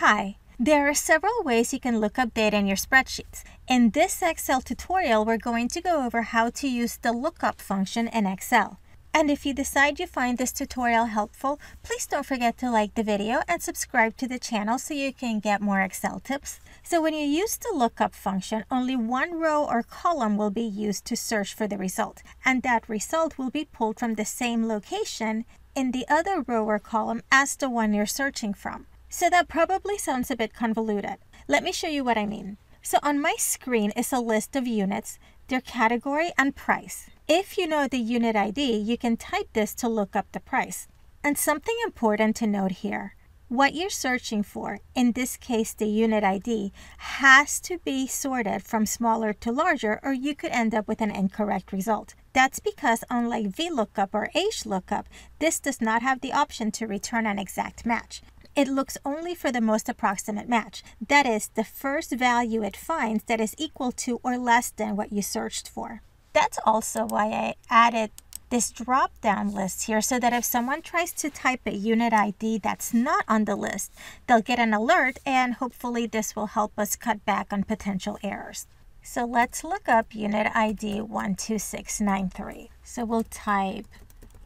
Hi, there are several ways you can look up data in your spreadsheets. In this Excel tutorial, we're going to go over how to use the lookup function in Excel. And if you decide you find this tutorial helpful, please don't forget to like the video and subscribe to the channel so you can get more Excel tips. So when you use the lookup function, only one row or column will be used to search for the result. And that result will be pulled from the same location in the other row or column as the one you're searching from. So that probably sounds a bit convoluted. Let me show you what I mean. So on my screen is a list of units, their category and price. If you know the unit ID, you can type this to look up the price. And something important to note here. What you're searching for, in this case the unit ID, has to be sorted from smaller to larger or you could end up with an incorrect result. That's because unlike VLOOKUP or HLOOKUP, this does not have the option to return an exact match it looks only for the most approximate match. That is, the first value it finds that is equal to or less than what you searched for. That's also why I added this drop-down list here so that if someone tries to type a unit ID that's not on the list, they'll get an alert and hopefully this will help us cut back on potential errors. So let's look up unit ID 12693. So we'll type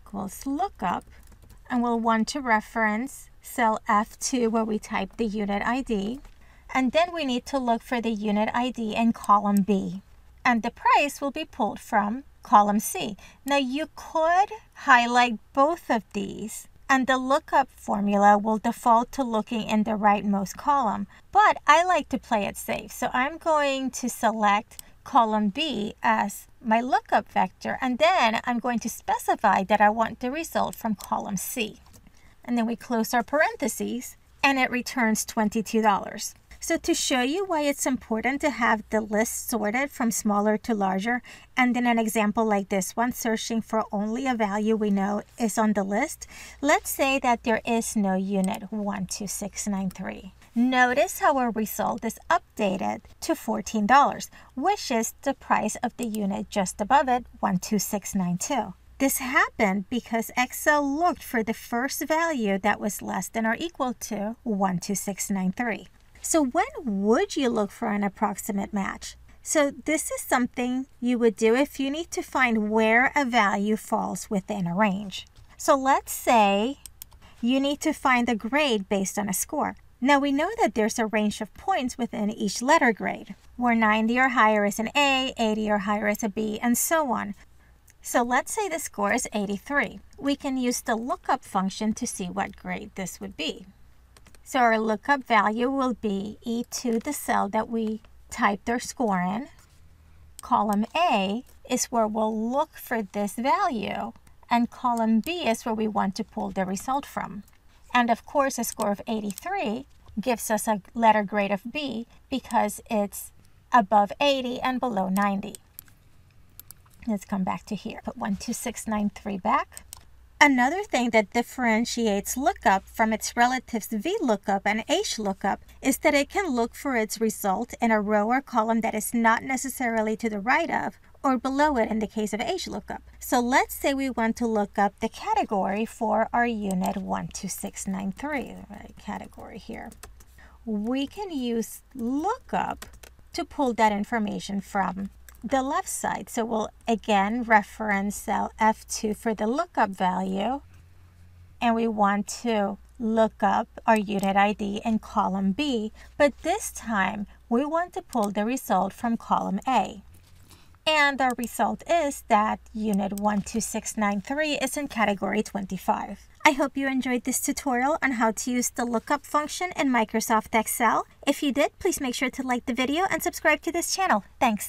equals lookup and we'll want to reference cell F2 where we type the unit ID. And then we need to look for the unit ID in column B. And the price will be pulled from column C. Now you could highlight both of these and the lookup formula will default to looking in the rightmost column. But I like to play it safe. So I'm going to select column B as my lookup vector and then I'm going to specify that I want the result from column C and then we close our parentheses and it returns $22. So to show you why it's important to have the list sorted from smaller to larger, and in an example like this one, searching for only a value we know is on the list, let's say that there is no unit 12693. Notice how our result is updated to $14, which is the price of the unit just above it, 12692. This happened because Excel looked for the first value that was less than or equal to 12693. So when would you look for an approximate match? So this is something you would do if you need to find where a value falls within a range. So let's say you need to find a grade based on a score. Now we know that there's a range of points within each letter grade, where 90 or higher is an A, 80 or higher is a B, and so on. So let's say the score is 83. We can use the lookup function to see what grade this would be. So our lookup value will be E2, the cell that we typed our score in. Column A is where we'll look for this value, and column B is where we want to pull the result from. And of course, a score of 83 gives us a letter grade of B because it's above 80 and below 90. Let's come back to here. Put 12693 back. Another thing that differentiates lookup from its relatives VLOOKUP and HLOOKUP is that it can look for its result in a row or column that is not necessarily to the right of or below it in the case of HLOOKUP. So let's say we want to look up the category for our unit 12693, right, category here. We can use lookup to pull that information from the left side. So we'll again reference cell F2 for the lookup value. And we want to look up our unit ID in column B, but this time we want to pull the result from column A. And our result is that unit 12693 is in category 25. I hope you enjoyed this tutorial on how to use the lookup function in Microsoft Excel. If you did, please make sure to like the video and subscribe to this channel. Thanks.